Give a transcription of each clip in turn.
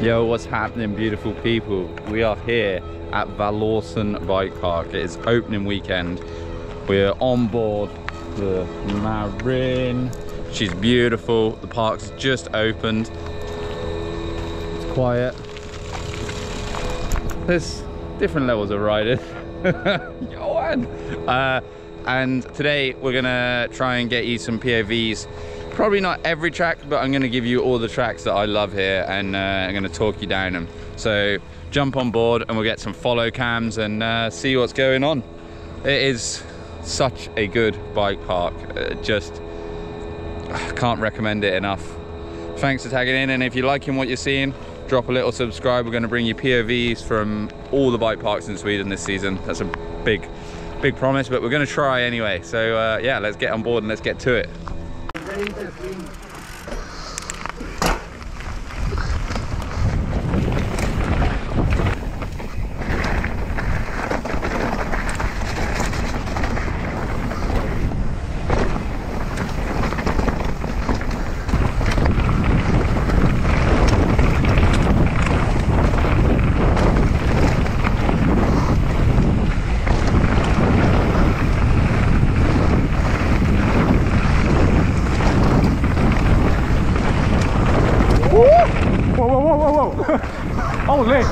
Yo, what's happening, beautiful people? We are here at Vallåsen Bike Park. It is opening weekend. We're on board the Marin. She's beautiful. The park's just opened. It's quiet. There's different levels of riding. Johan! Uh, and today we're gonna try and get you some POVs probably not every track but i'm going to give you all the tracks that i love here and uh, i'm going to talk you down them so jump on board and we'll get some follow cams and uh, see what's going on. It is such a good bike park uh, just can't recommend it enough. Thanks for tagging in and if you're liking what you're seeing drop a little subscribe. We're going to bring you povs from all the bike parks in sweden this season. That's a big big promise but we're going to try anyway. So uh, yeah let's get on board and let's get to it 45.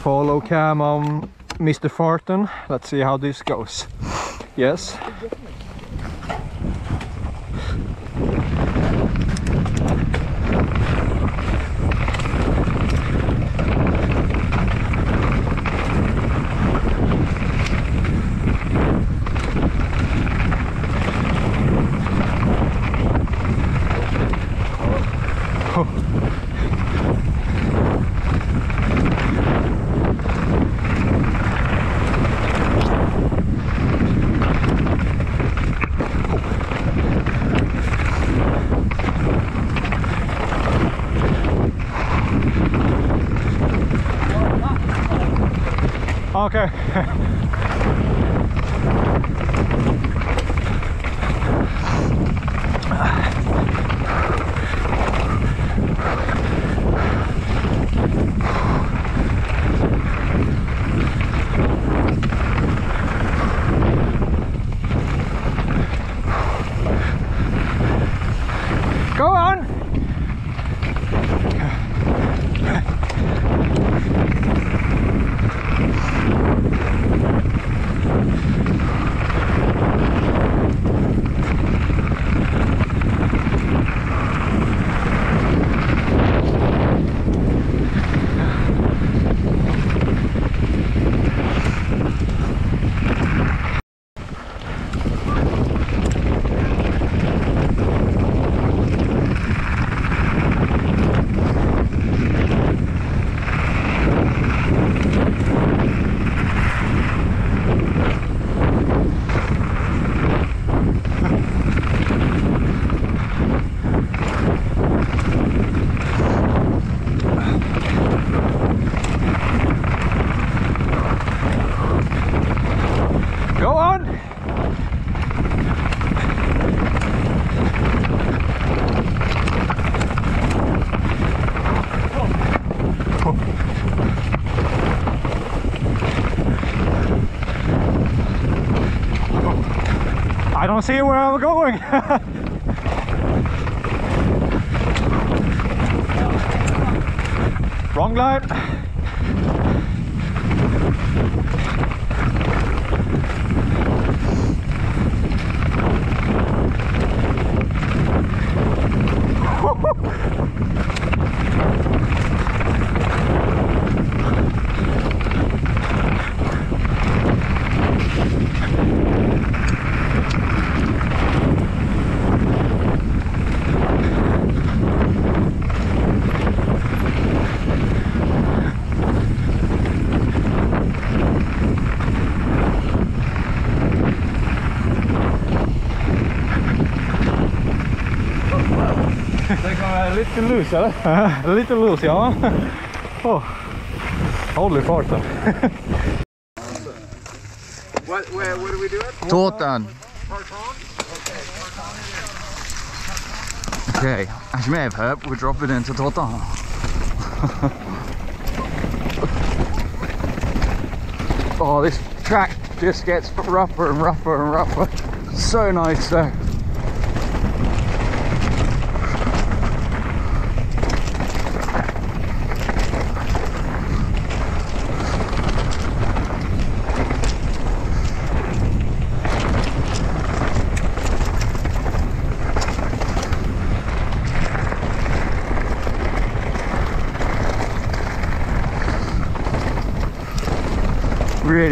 follow cam on Mr. Farton. Let's see how this goes. Yes. Don't see where I'm going. Wrong line. Det kommer lite loose eller? Uh, lite loose, ja. oh. Holy farten. What, where, what do we do it? Tårtan. Okay, as you may have heard, we're dropping into Tårtan. oh, this track just gets rougher and rougher and rougher. So nice though.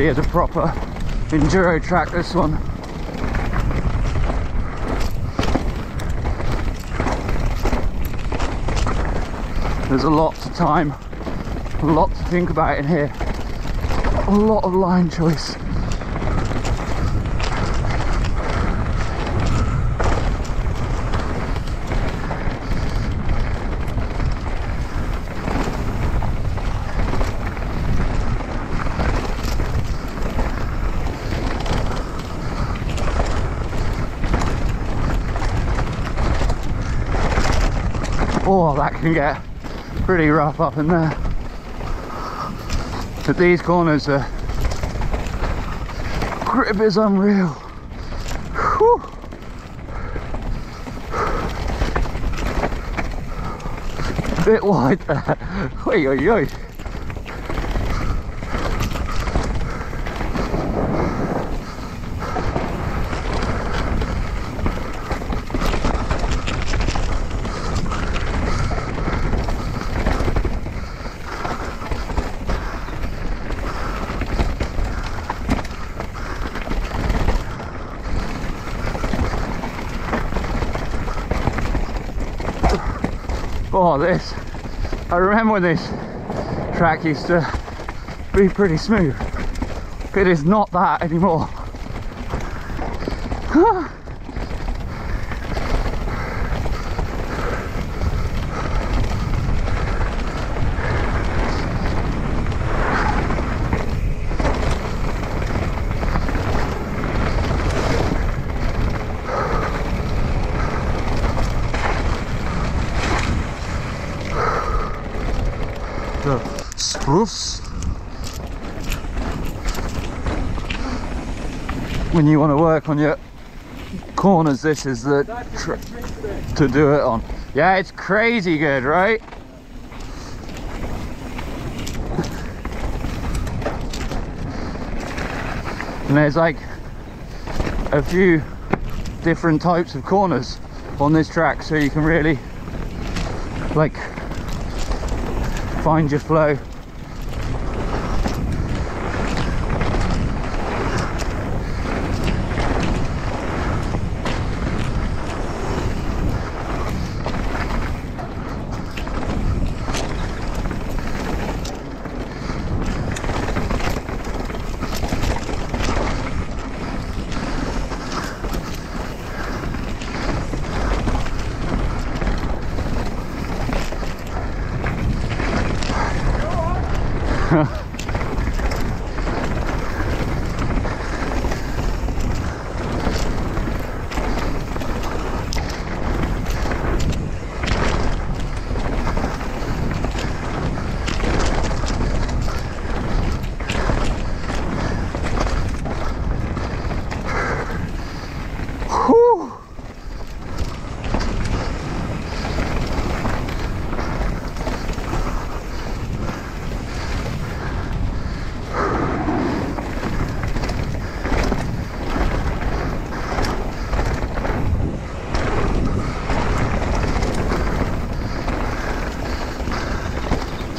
Really is a proper enduro track this one. There's a lot to time, a lot to think about in here, a lot of line choice. Oh, that can get pretty rough up in there. But these corners, the grip is unreal. Whew. Bit wide there. Oi, oi, oi. This. I remember when this track used to be pretty smooth. It is not that anymore. the spruce. When you want to work on your corners, this is the to do it on. Yeah, it's crazy good, right? And there's like a few different types of corners on this track, so you can really like find your flow.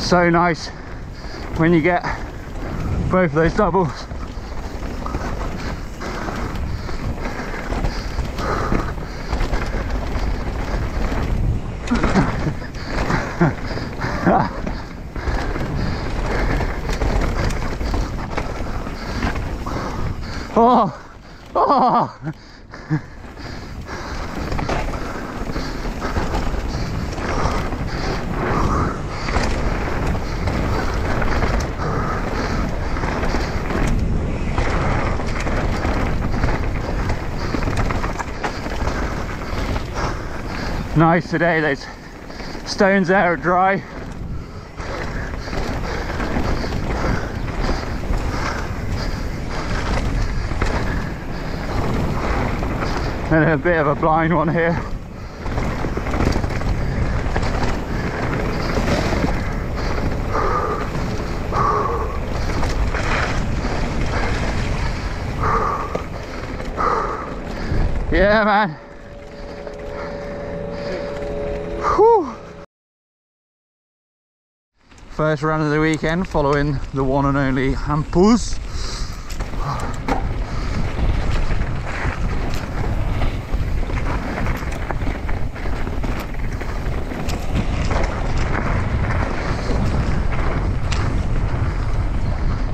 So nice when you get both those doubles. Oh, oh. Nice today, those stones there are dry. And a bit of a blind one here. Yeah, man. First run of the weekend following the one and only Hampus.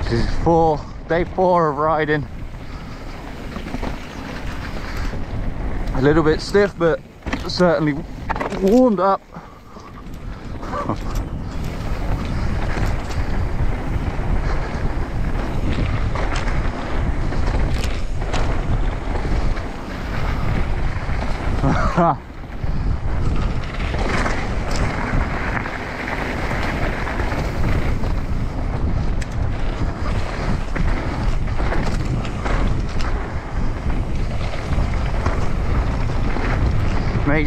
This is four, day four of riding. A little bit stiff, but certainly warmed up. Make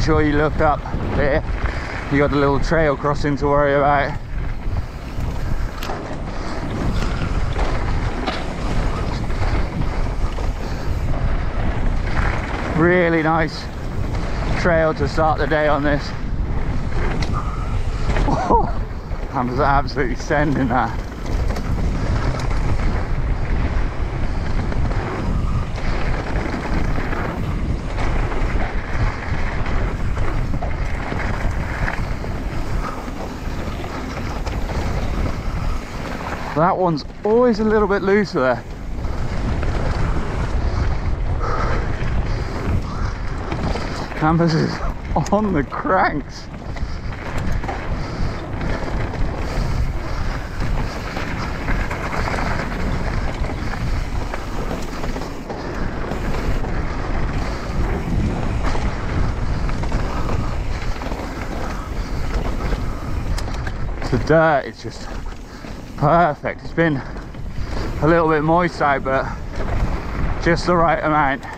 sure you look up there. You got the little trail crossing to worry about. Really nice trail to start the day on this. I'm just absolutely sending that. That one's always a little bit looser there. Hampus is on the cranks. Dirt is just perfect. It's been a little bit moist out, but just the right amount.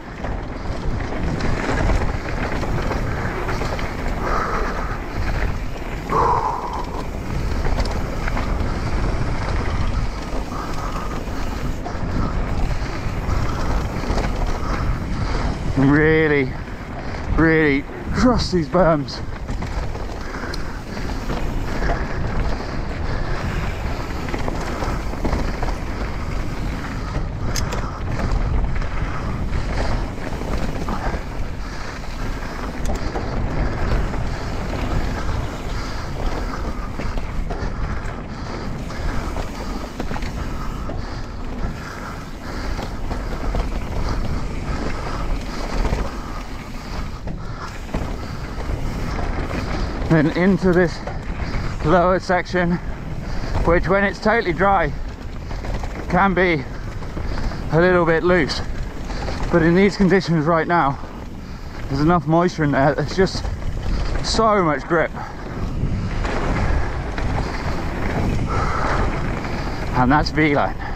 Really, really trust these berms. Then into this lower section which when it's totally dry can be a little bit loose. But in these conditions right now there's enough moisture in there there's just so much grip. And that's V-line